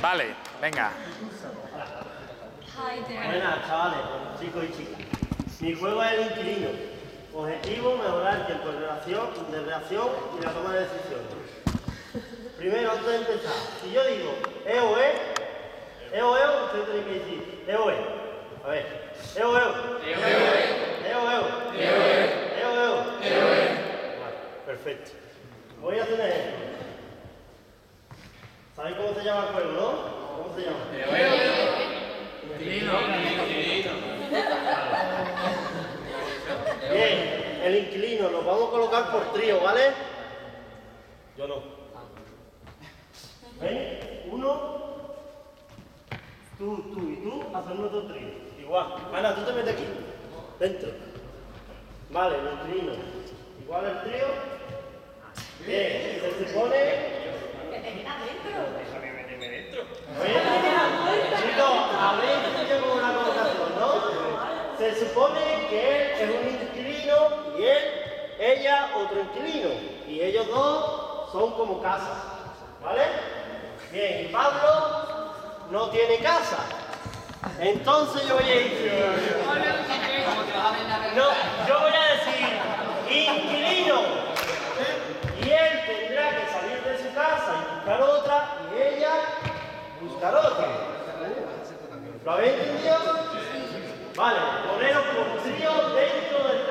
Vale, venga. Buenas, chavales, chicos y chicas. Mi juego es el inquilino. Objetivo, mejorar el tiempo de reacción, de reacción y la toma de decisiones. Primero, antes de empezar, si yo digo EO es, EO EO, usted tiene que decir EO es. A ver, EO EO. EO EO. EO EO. Vale, perfecto. Voy a hacer un ejemplo. ¿Sabéis cómo se llama el juego, no? ¿Cómo se llama? Bien, el inquilino lo vamos a colocar por trío, ¿vale? Yo no. ¿Ven? Uno, tú, tú y tú, hacen otro trío. Igual. Ana, tú te metes aquí. Dentro. Vale, el inquilino. Igual el trío. Bien, se supone Oye, chicos, habéis entendido como una colocación, ¿no? Se supone que él es un inquilino y él, ella, otro inquilino. Y ellos dos son como casa. ¿Vale? Bien, y Pablo no tiene casa. Entonces yo voy a decir. No, yo voy a decir inquilino. Y él tendrá que salir de su casa y buscar otra, y ella otra. ¿Lo habéis entendido? Vale, poneros por trío dentro del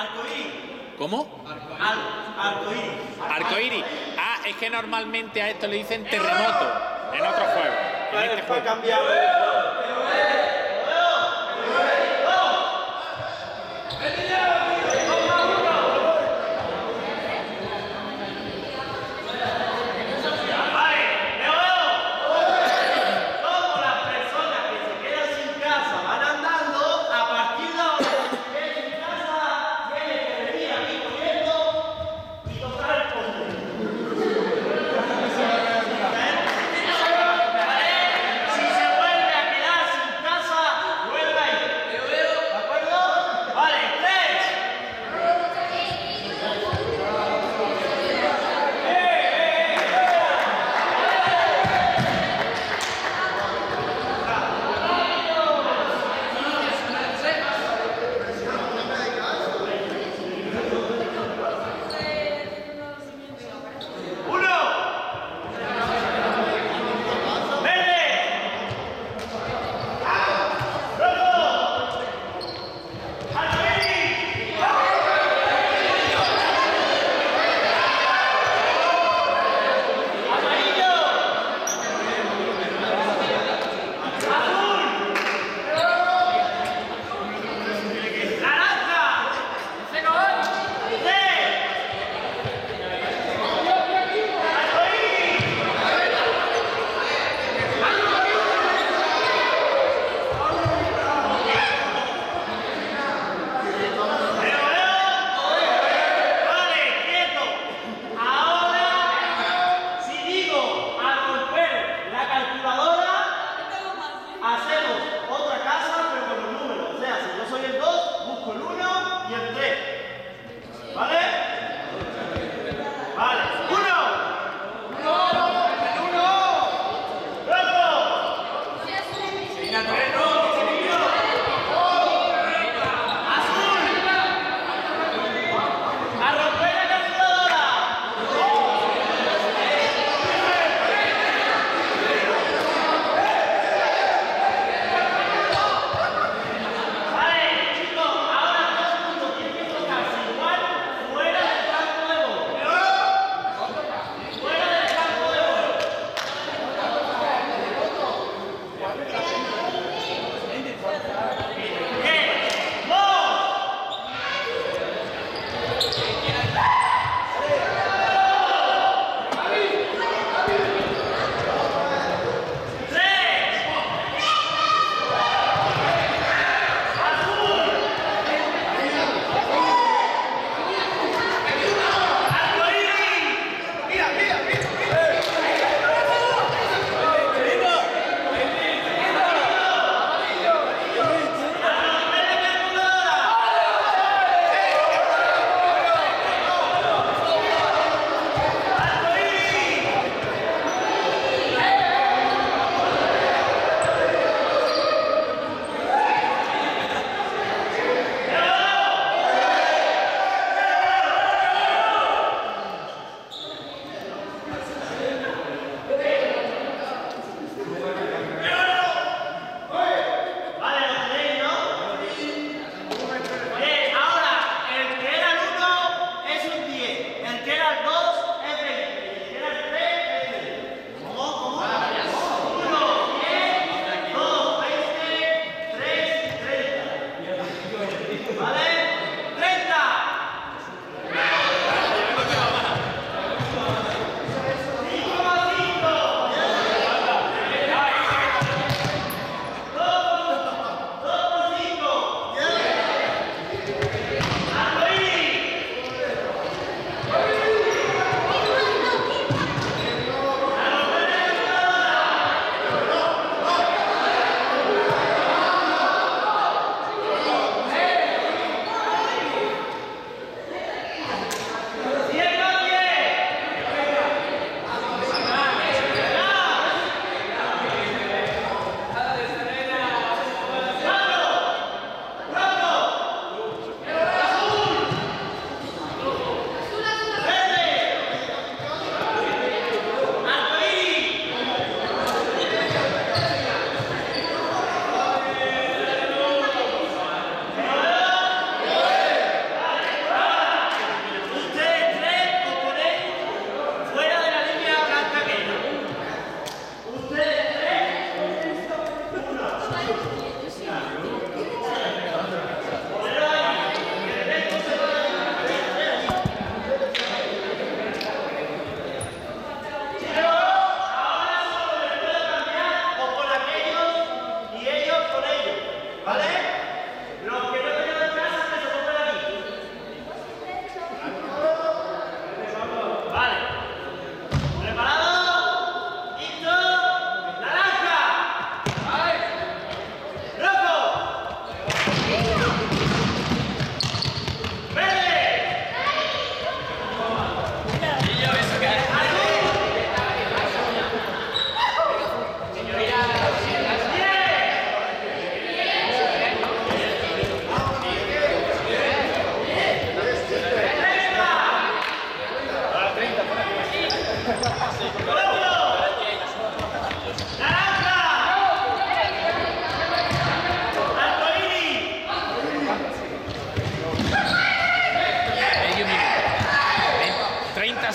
Arcoíris. ¿Cómo? Arcoíris. Arcoíris. Ah, es que normalmente a esto le dicen terremoto en otro juegos. En este juego.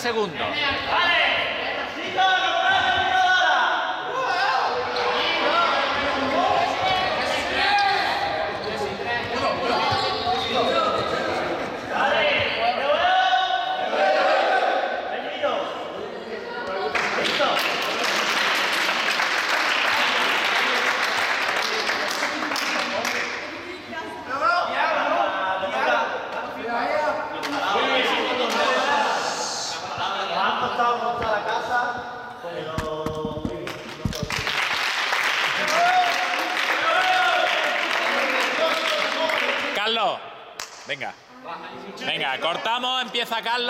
Segundos. Nos ha costado mucho la casa, pero... Carlos, venga. Venga, cortamos, empieza Carlos.